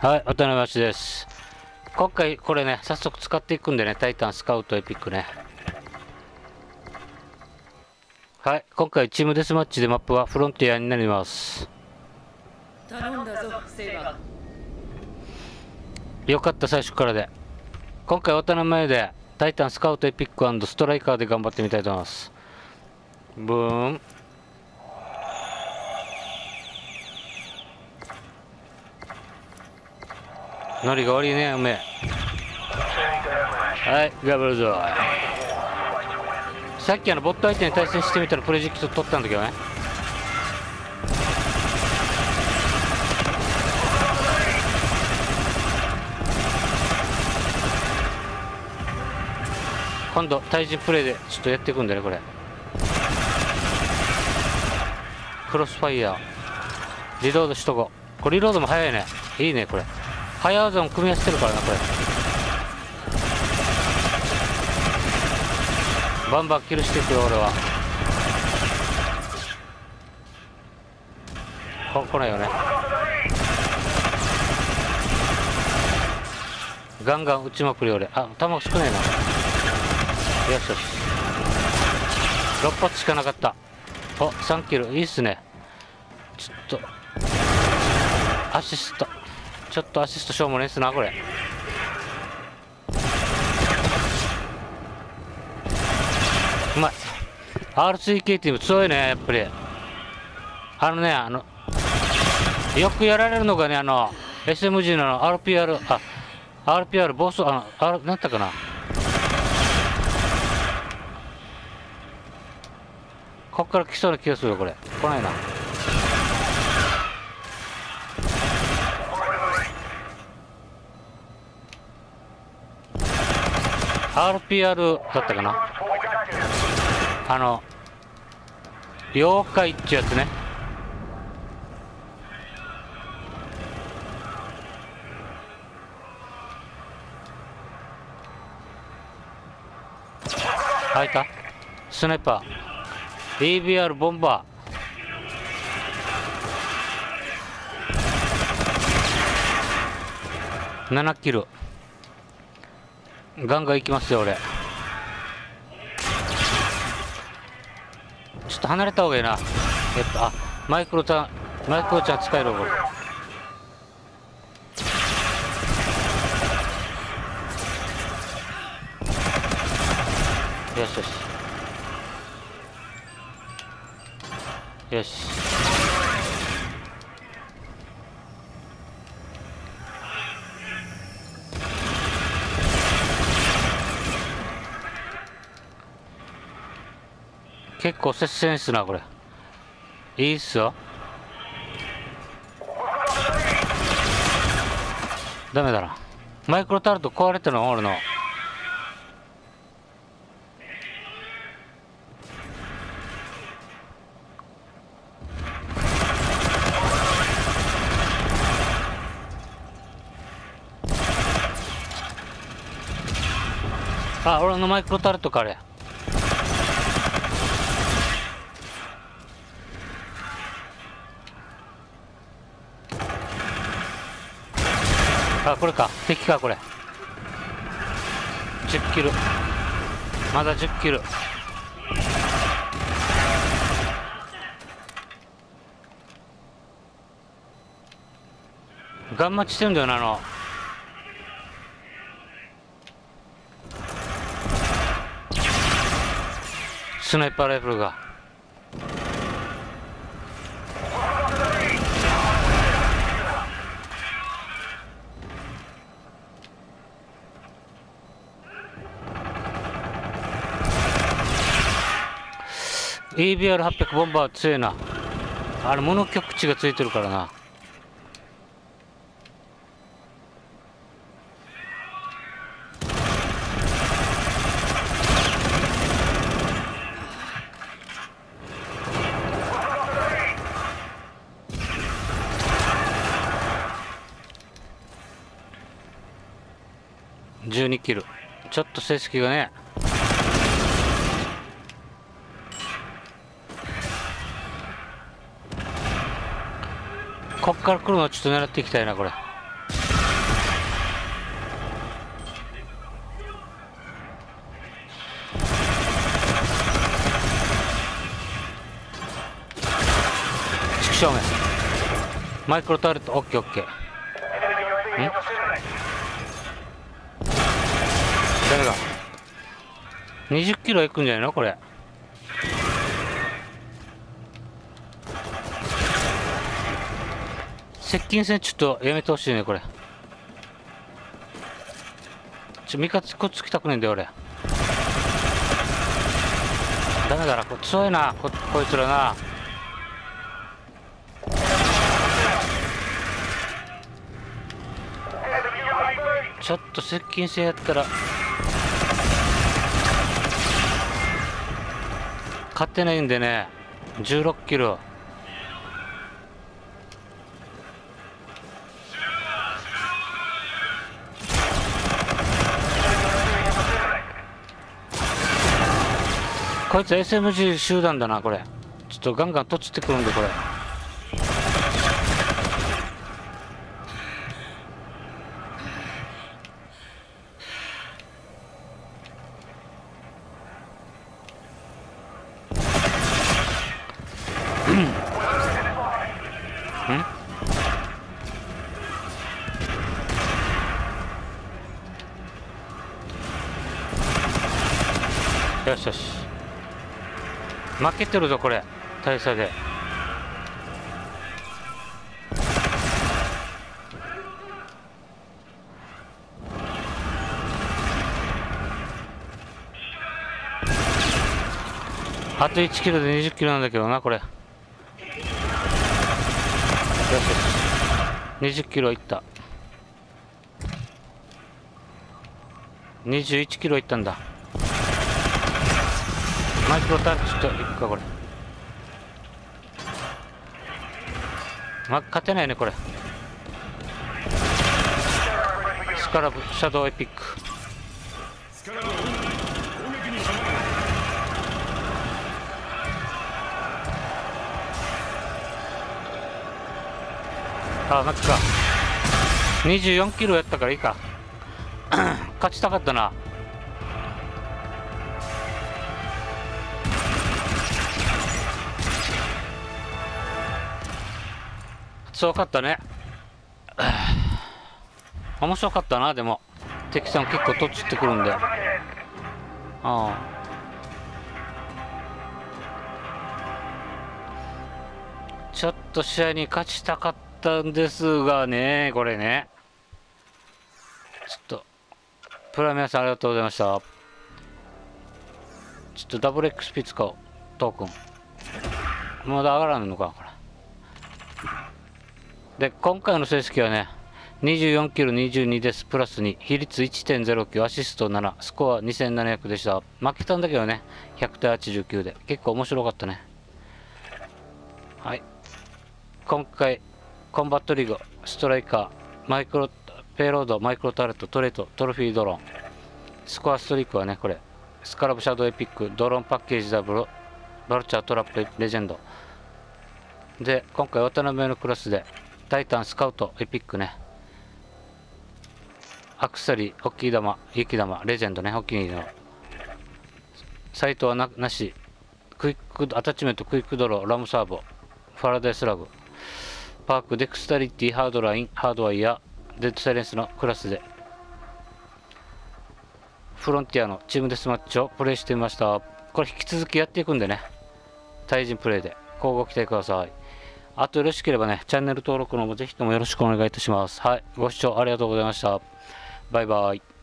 はい、渡辺橋です。今回これね、早速使っていくんでね、タイタンスカウトエピックね。はい、今回チームデスマッチでマップはフロンティアになります。頼んだぞセイバよかった、最初からで。今回渡辺前でタイタンスカウトエピックストライカーで頑張ってみたいと思います。ブーン。ノリが悪いね、おめえ。はい、ガブルぞ。さっきあのボット相手に対戦してみたらプロジェクト取ったんだけどね。今度対人プレイでちょっとやっていくんだねこれクロスファイヤーリロードしとこうこれリロードも早いねいいねこれ早技も組み合わせてるからなこれ。バンバンキルしていくよ俺は。こ来ないよね。ガンガン撃ちまくるよ俺。あ弾少ないな。よしよし。6発しかなかった。お3キロいいっすね。ちょっと。アシスト。ちょっとアシストしょうもねえっすなこれ。うまい。R3K ティーム強いねやっぱり。あのねあのよくやられるのがねあの SMG の RPR あ RPR ボスあの R なったかな。こっから来そうな気がするよこれ。来ないな。RPR だったかな？あの妖怪ってやつね。開いた？スナイパー。ABR ボンバー。7キロ。ガンガン行きますよ俺。ちょっと離れた方がいいな。えっとあマイクロちゃんマイクロちゃん使えるこれよしよし。よし。結構接戦っすなこれ。いいっすよ。ダメだな。マイクロタルト壊れてるの俺の。あ俺のマイクロタルトかあれあこれか。敵かこれ。10キロ。まだ10キロ。ガンマチしてるんだよなあの。スナイパーライフルが。ABR800 ボンバー強いな。あれ物極地がついてるからな。12キロ。ちょっと成績がね。こっから来るのちょっと狙っていきたいなこれ。畜生めマイクロタルト。オッケーオッケー。ん？誰だ。20キロいくんじゃないの？これ。接近戦ちょっとやめてほしいねこれ。ちょ味方こっち来たくねえんだよ俺。ダメだなこ強いなここいつらな。ちょっと接近戦やったら勝てないんでね16キロ。こいつ SMG 集団だなこれ。ちょっとガンガンとちってくるんでこれ。よしよし。負けてるぞこれ。大差で。あと1キロで20キロなんだけどなこれ。よし20キロいった。21キロいったんだ。マイクロタッチといくかこれ。ま勝てないねこれ。スカラブシャドウエピック。あマックか。24キロやったからいいか。勝ちたかったな。強かったね。面白かったなでも。敵さん結構とっちってくるんで。ああ。ちょっと試合に勝ちたかったんですがねこれね。ちょっとプラミアさんありがとうございました。ちょっとダブル XP 使おうトークンまだ上がらんのかこれ。で今回の成績はね24キロ22です。プラス2比率1.09アシスト7スコア2700でした。負けたんだけどね。100対89で。結構面白かったね。はい。今回コンバットリーグ。ストライカー。マイクロペイロード。マイクロタレット。トレート。トロフィードローン。スコアストリークはねこれ。スカラブシャドウエピック。ドローンパッケージダブル。バルチャートラップレジェンド。で今回渡辺のクラスでタイタンスカウトエピックね。アクサリー大きい玉雪玉レジェンドね大きいの。サイトはななし。クイックアタッチメントクイックドローラムサーボファラデースラグパークデクスタリティハードラインハードワイヤーデッドサイレンスのクラスで。フロンティアのチームデスマッチをプレイしてみました。これ引き続きやっていくんでね。対人プレイで。交互期待ください。あとよろしければねチャンネル登録のもぜひともよろしくお願いいたします。はいご視聴ありがとうございました。バイバイ。